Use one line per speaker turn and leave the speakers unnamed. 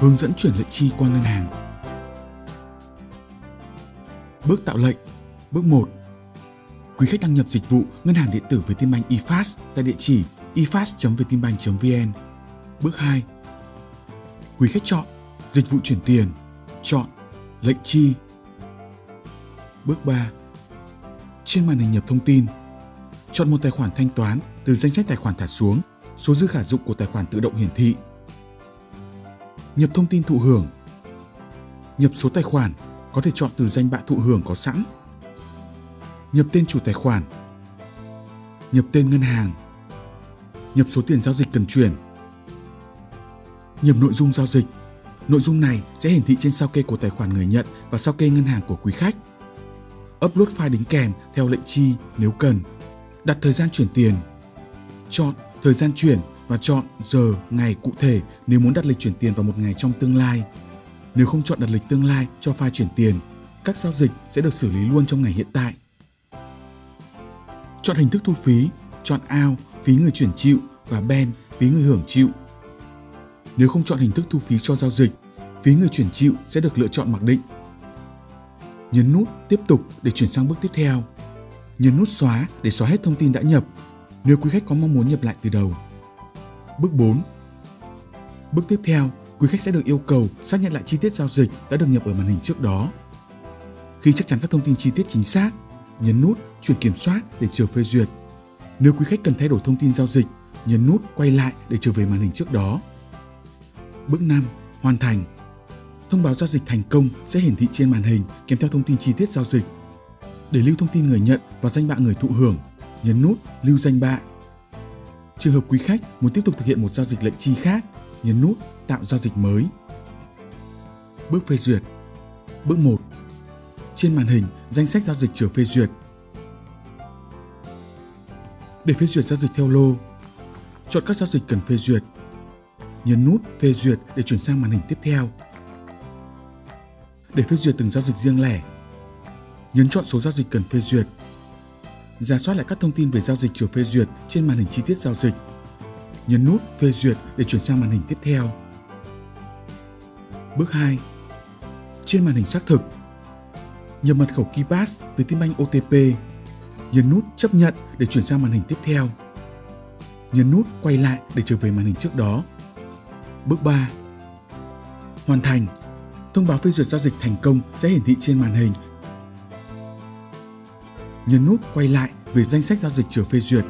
Hướng dẫn chuyển lệnh chi qua ngân hàng. Bước tạo lệnh. Bước 1. Quý khách đăng nhập dịch vụ ngân hàng điện tử Vietinbank eFast tại địa chỉ efast.vietinbank.vn. Bước 2. Quý khách chọn dịch vụ chuyển tiền, chọn lệnh chi. Bước 3. Trên màn hình nhập thông tin, chọn một tài khoản thanh toán từ danh sách tài khoản thả xuống, số dư khả dụng của tài khoản tự động hiển thị. Nhập thông tin thụ hưởng. Nhập số tài khoản, có thể chọn từ danh bạ thụ hưởng có sẵn. Nhập tên chủ tài khoản. Nhập tên ngân hàng. Nhập số tiền giao dịch cần chuyển. Nhập nội dung giao dịch. Nội dung này sẽ hiển thị trên sao kê của tài khoản người nhận và sao kê ngân hàng của quý khách. Upload file đính kèm theo lệnh chi nếu cần. Đặt thời gian chuyển tiền. Chọn thời gian chuyển và chọn giờ, ngày cụ thể nếu muốn đặt lịch chuyển tiền vào một ngày trong tương lai. Nếu không chọn đặt lịch tương lai cho file chuyển tiền, các giao dịch sẽ được xử lý luôn trong ngày hiện tại. Chọn hình thức thu phí, chọn out, phí người chuyển chịu và ben, phí người hưởng chịu. Nếu không chọn hình thức thu phí cho giao dịch, phí người chuyển chịu sẽ được lựa chọn mặc định. Nhấn nút tiếp tục để chuyển sang bước tiếp theo. Nhấn nút xóa để xóa hết thông tin đã nhập nếu quý khách có mong muốn nhập lại từ đầu. Bước 4. Bước tiếp theo, quý khách sẽ được yêu cầu xác nhận lại chi tiết giao dịch đã được nhập ở màn hình trước đó. Khi chắc chắn các thông tin chi tiết chính xác, nhấn nút chuyển kiểm soát để chờ phê duyệt. Nếu quý khách cần thay đổi thông tin giao dịch, nhấn nút quay lại để trở về màn hình trước đó. Bước 5. Hoàn thành. Thông báo giao dịch thành công sẽ hiển thị trên màn hình kèm theo thông tin chi tiết giao dịch. Để lưu thông tin người nhận và danh bạ người thụ hưởng, nhấn nút lưu danh bạ. Trường hợp quý khách muốn tiếp tục thực hiện một giao dịch lệnh chi khác, nhấn nút tạo giao dịch mới. Bước phê duyệt. Bước 1. Trên màn hình, danh sách giao dịch chờ phê duyệt. Để phê duyệt giao dịch theo lô, chọn các giao dịch cần phê duyệt. Nhấn nút phê duyệt để chuyển sang màn hình tiếp theo. Để phê duyệt từng giao dịch riêng lẻ, nhấn chọn số giao dịch cần phê duyệt. Giả soát lại các thông tin về giao dịch chiều phê duyệt trên màn hình chi tiết giao dịch. Nhấn nút phê duyệt để chuyển sang màn hình tiếp theo. Bước 2. Trên màn hình xác thực, nhập mật khẩu KeyPass với banh OTP. Nhấn nút chấp nhận để chuyển sang màn hình tiếp theo. Nhấn nút quay lại để trở về màn hình trước đó. Bước 3. Hoàn thành. Thông báo phê duyệt giao dịch thành công sẽ hiển thị trên màn hình. Nhấn nút quay lại về danh sách giao dịch chưa phê duyệt.